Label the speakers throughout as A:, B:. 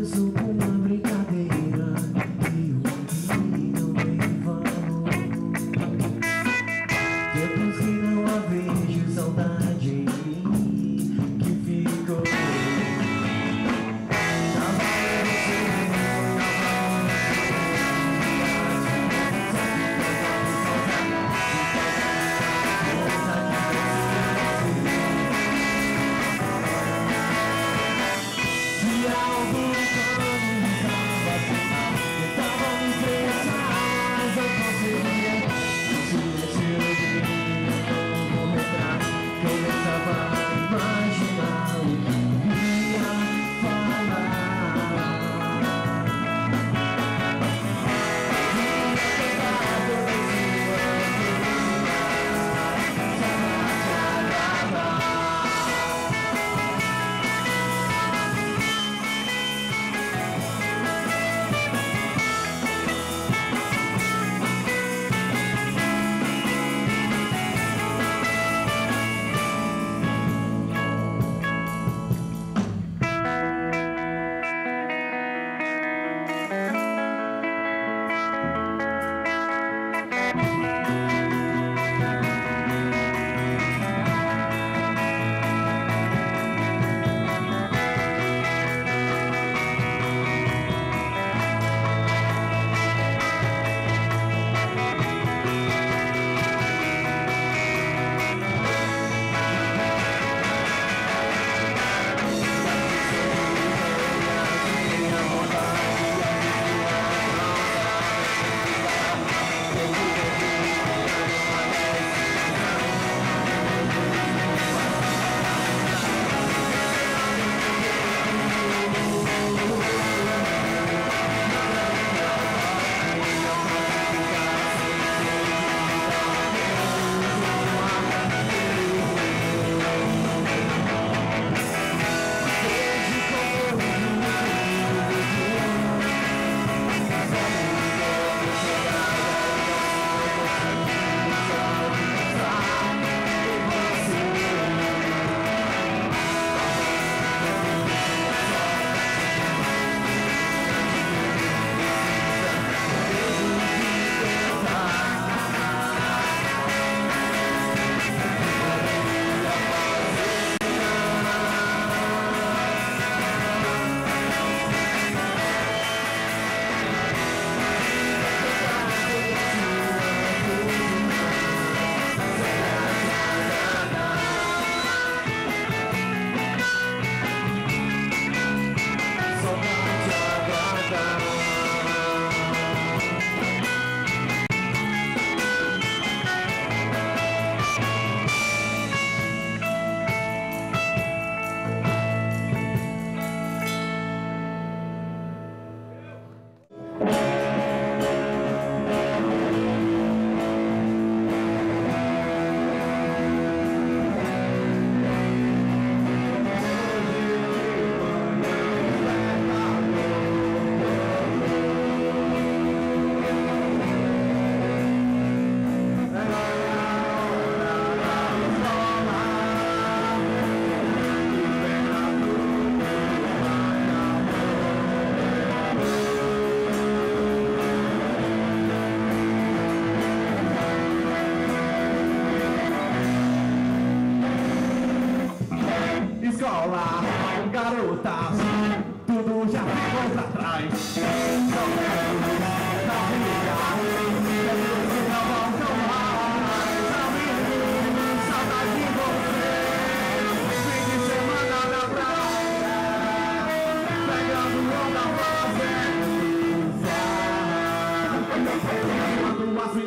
A: o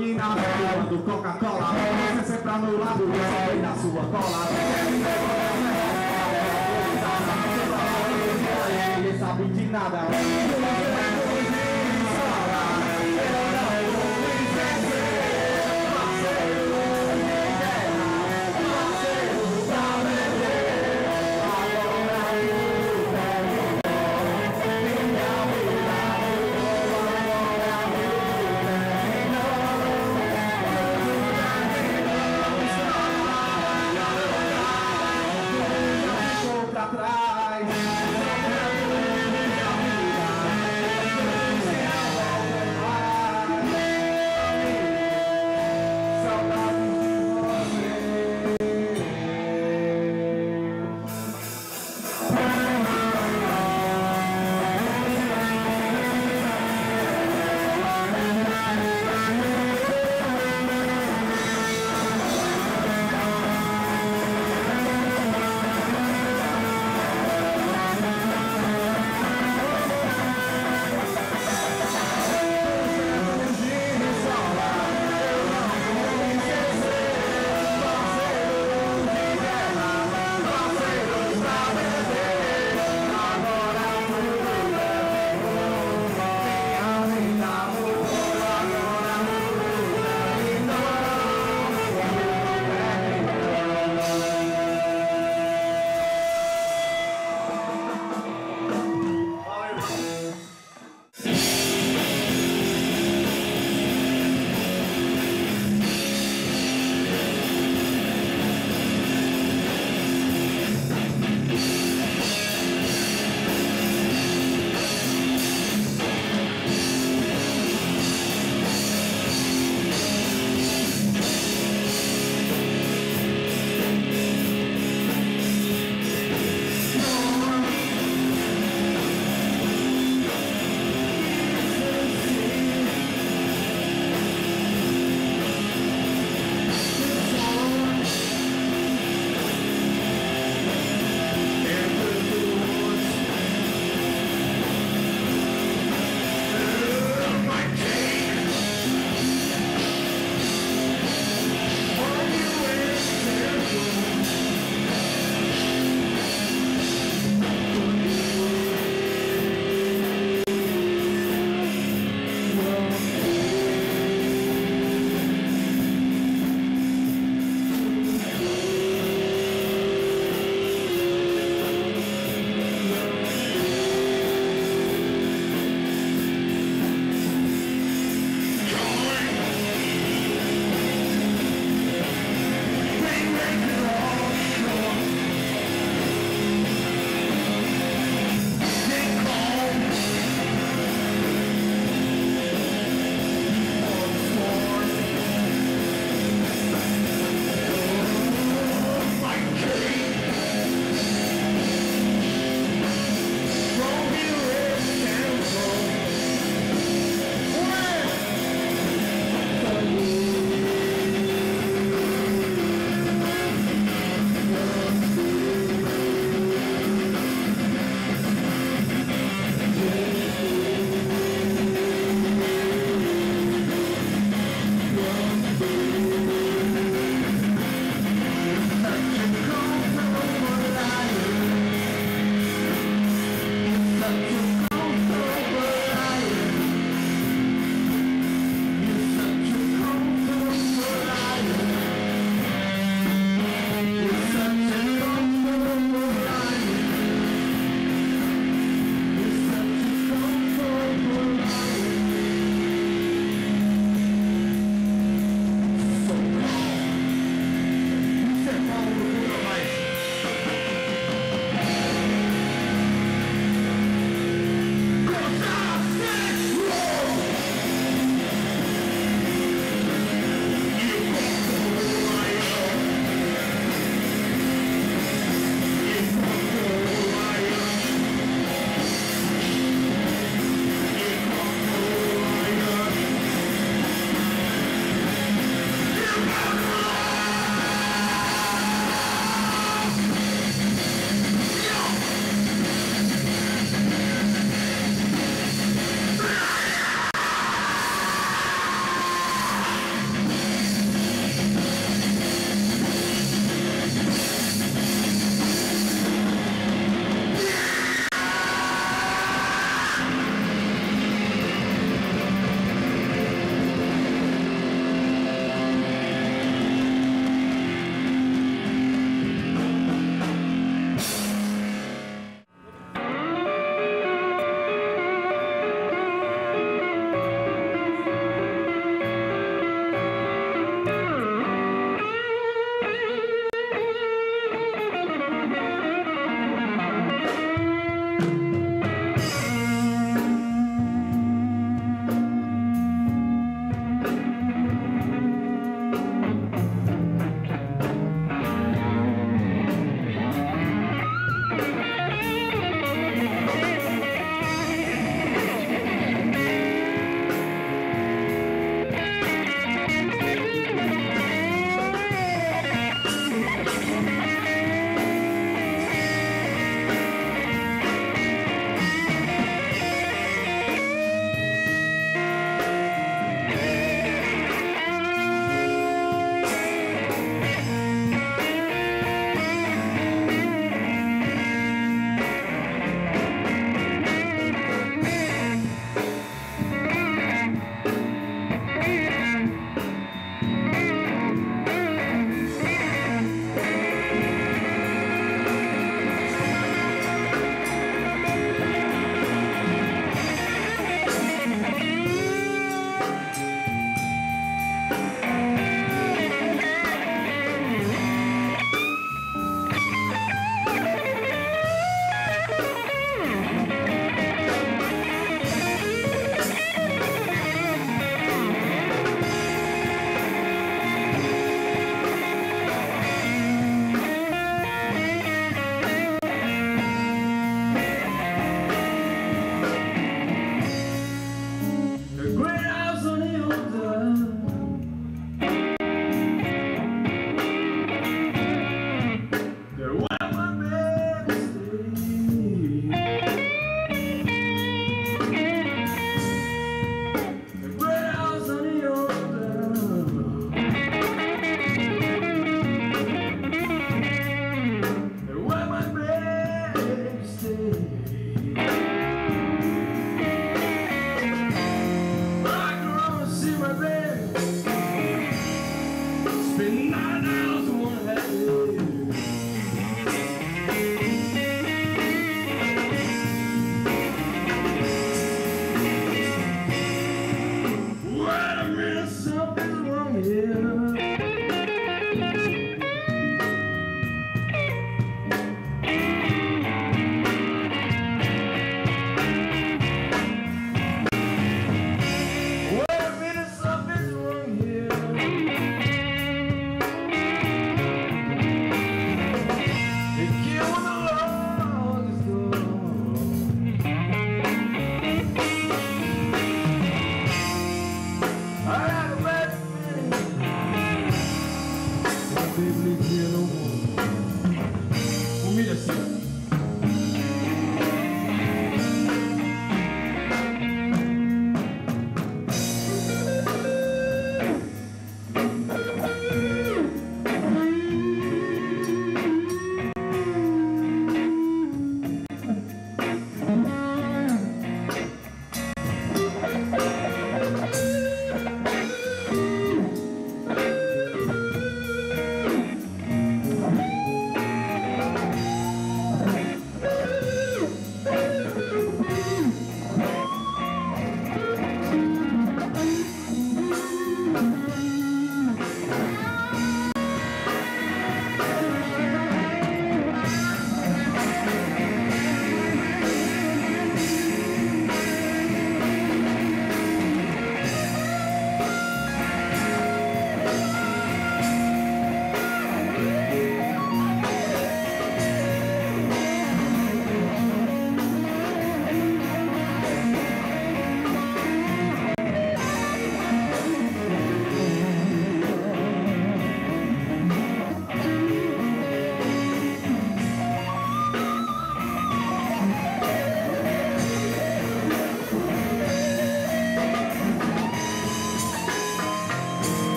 B: menina boa
A: do
B: Coca-Cola.
A: É
B: você sempre anulado, eu
A: sempre
B: na sua cola. É Ele sabe de nada.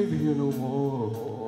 A: leave you no more.